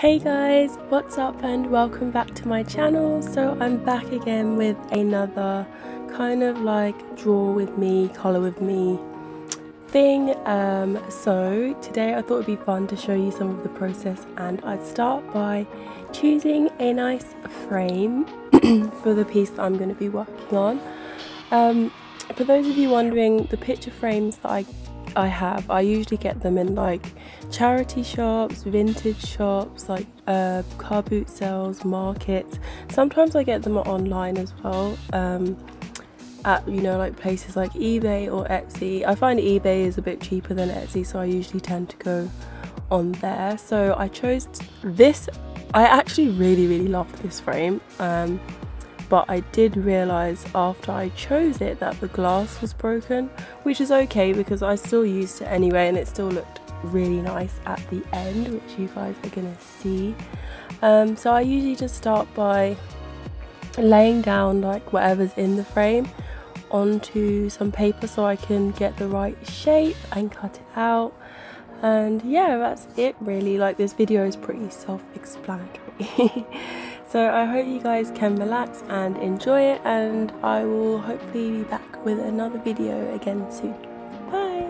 Hey guys, what's up and welcome back to my channel. So I'm back again with another kind of like draw with me, color with me thing. Um, so today I thought it'd be fun to show you some of the process and I'd start by choosing a nice frame for the piece that I'm going to be working on. Um, for those of you wondering, the picture frames that I I have. I usually get them in like charity shops, vintage shops, like uh, car boot sales, markets. Sometimes I get them online as well. Um, at you know like places like eBay or Etsy. I find eBay is a bit cheaper than Etsy, so I usually tend to go on there. So I chose this. I actually really really love this frame. Um, but I did realise after I chose it that the glass was broken, which is okay because I still used it anyway and it still looked really nice at the end, which you guys are gonna see. Um, so I usually just start by laying down like whatever's in the frame onto some paper so I can get the right shape and cut it out. And yeah that's it really. Like this video is pretty self-explanatory So I hope you guys can relax and enjoy it and I will hopefully be back with another video again soon. Bye!